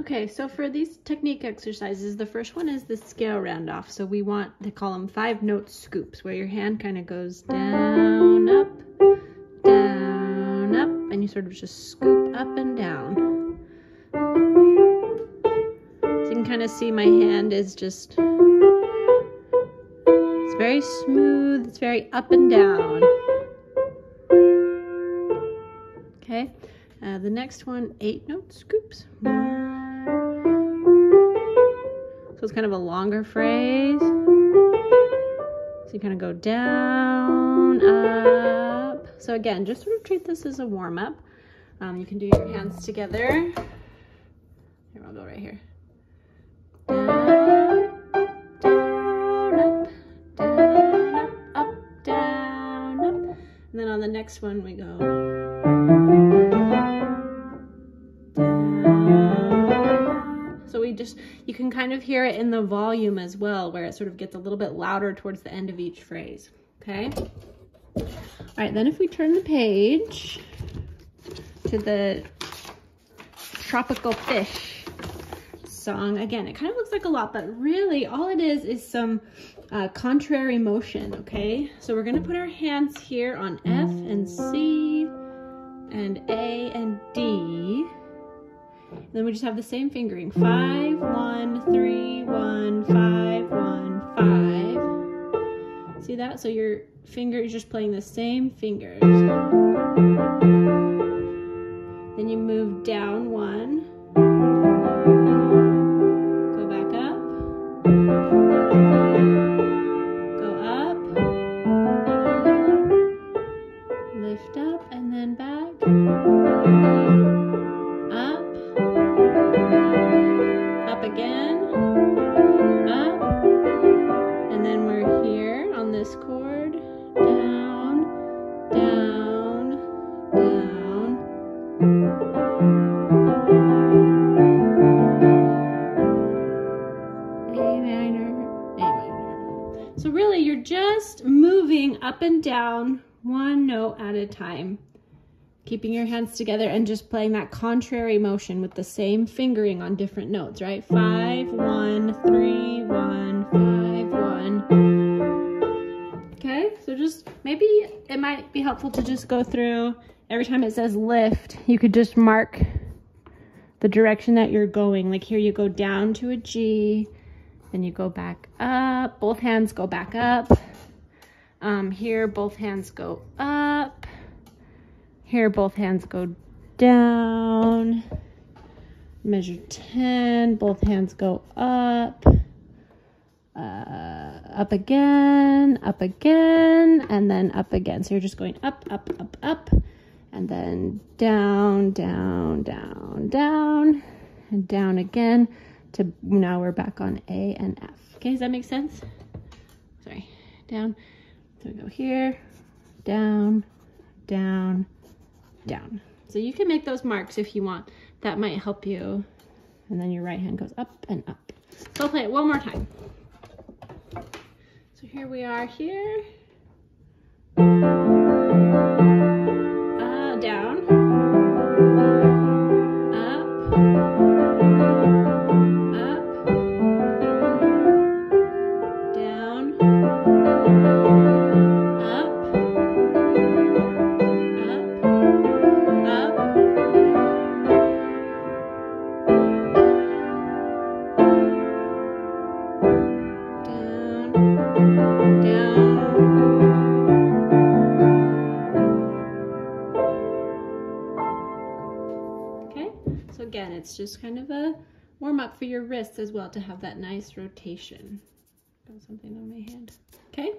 Okay, so for these technique exercises, the first one is the scale round off. So we want, they call them five note scoops, where your hand kind of goes down, up, down, up, and you sort of just scoop up and down. So you can kind of see my hand is just, it's very smooth, it's very up and down. Okay, uh, the next one, eight note scoops. So it's kind of a longer phrase. So you kind of go down, up. So again, just sort of treat this as a warm up. Um, you can do your hands together. Here, I'll go right here. Down, down, up, down, up, up, down, up. And then on the next one, we go. Just, you can kind of hear it in the volume as well, where it sort of gets a little bit louder towards the end of each phrase, okay? All right, then if we turn the page to the tropical fish song, again, it kind of looks like a lot, but really all it is is some uh, contrary motion, okay? So we're gonna put our hands here on F and C and A and D. And then we just have the same fingering. Five, one, three, one, five, one, five. See that? So your finger is just playing the same fingers. Then you move down one. Go back up. Go up. Lift up and then back. Again. Up. And then we're here on this chord. Down, down, down. A minor, A minor. So really you're just moving up and down one note at a time. Keeping your hands together and just playing that contrary motion with the same fingering on different notes, right? Five, one, three, one, five, one. Okay, so just maybe it might be helpful to just go through every time it says lift, you could just mark the direction that you're going. Like here you go down to a G, then you go back up, both hands go back up. Um, here both hands go up. Here both hands go down. Measure 10, both hands go up. Uh, up again, up again, and then up again. So you're just going up, up, up, up, and then down, down, down, down, and down again to now we're back on A and F. Okay, does that make sense? Sorry, down. So we go here, down, down, down. So you can make those marks if you want. That might help you. And then your right hand goes up and up. So I'll play it one more time. So here we are here. It's just kind of a warm up for your wrists as well to have that nice rotation. Got something on my hand. Okay,